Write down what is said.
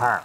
Huh.